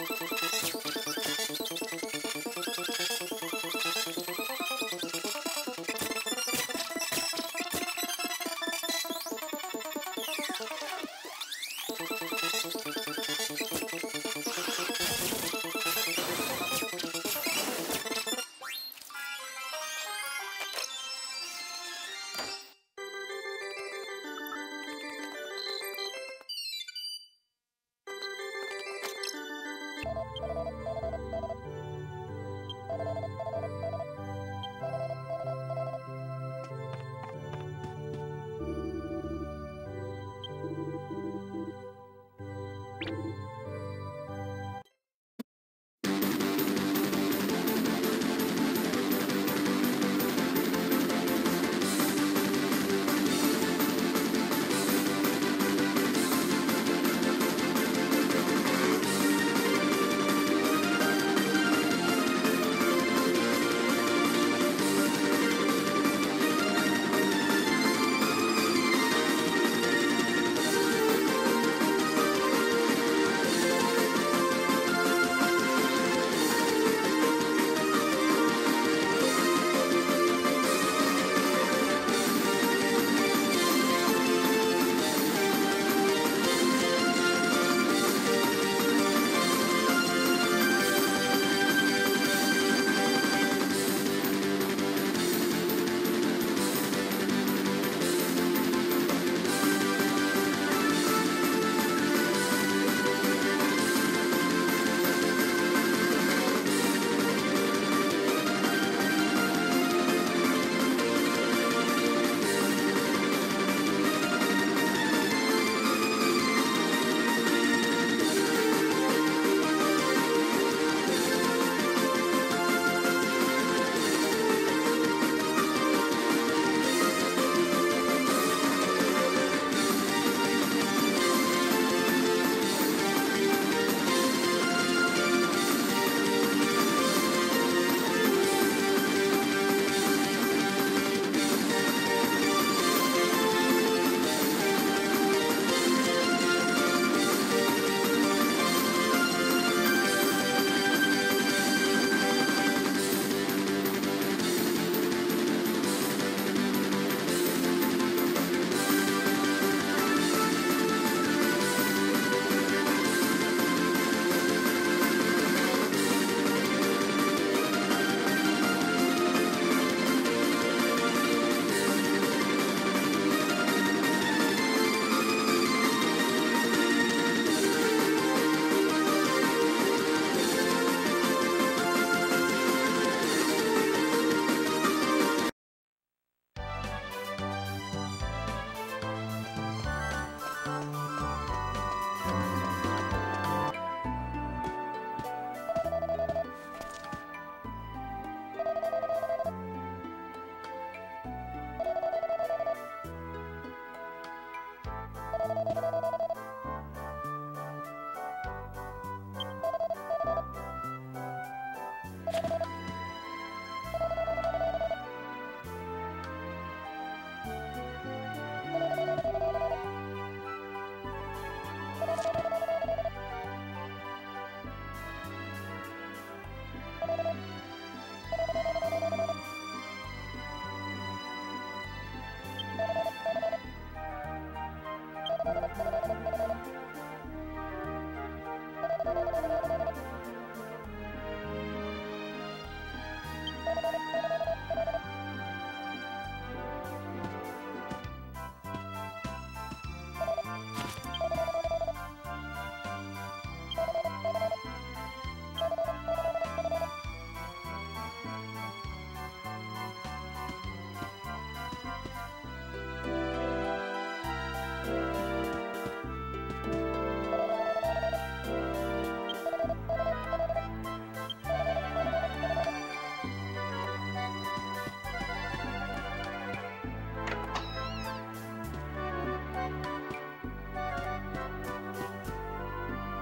you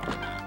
you